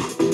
you